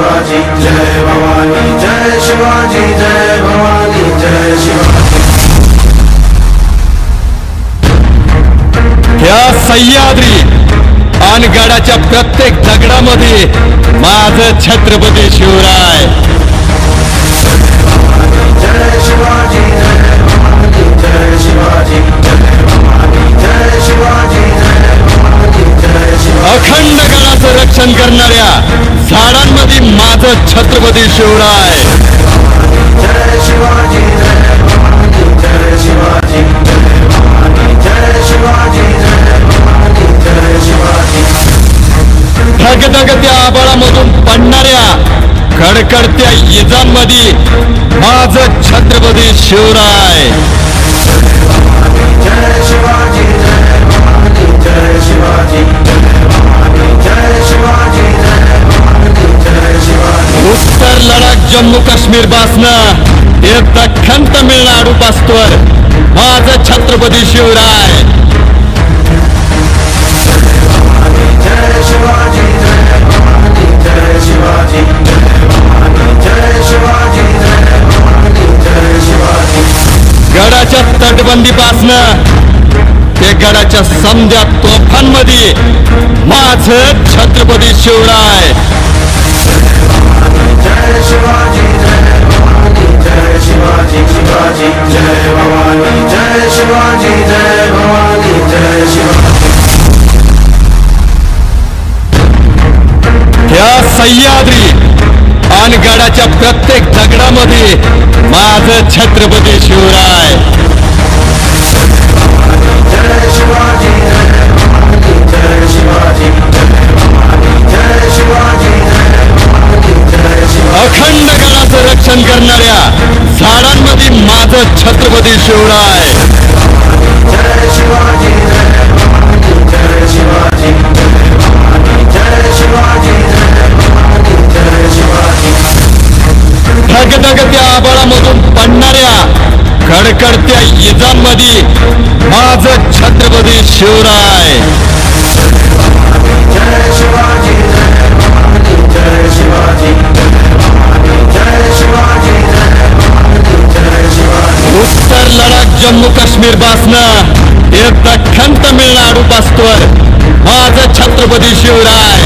शिवाजी जय भवानी जय शिवाजी जय भवानी जय शिवाजी. ह्या सह्याद्री आणि गडाच्या प्रत्येक दगडामध्ये माझ छत्रपती शिवराय. जय शिवाजी जय भवानी जय शिवाजी जय भवानी जय शिवाजी जय भवानी जय शिवाजी. अखंड गडाचं रक्षण करणाऱ्या झाडांमध्ये माझ छत्रपती शिवराय. धगधगत्या आबाळामधून पडणाऱ्या कडकडत्या इजांमध्ये माझ छत्रपती शिवराय. जम्मू काश्मीर पासनं ते दख्खन तमिळनाडू पासतोर माझ छत्रपती शिवराय. गडाच्या तटबंदी जय गडाच्या ते गडाच्या समध्या तोफांमध्ये माझ छत्रपती शिवराय. ह्या सह्याद्री आणि गडाच्या प्रत्येक दगडामध्ये माझ छत्रपती शिवराय. करणाऱ्या झाडांमध्ये माझ छत्रपती शिवराय. जय शिवाजी धगधगत्या आबाळामधून पडणाऱ्या कडकडत्या इजांमध्ये माझ छत्रपती शिवराय. जम्मू काश्मीर पासनं ते दख्खन तमिळनाडू माझ छत्रपती शिवराय.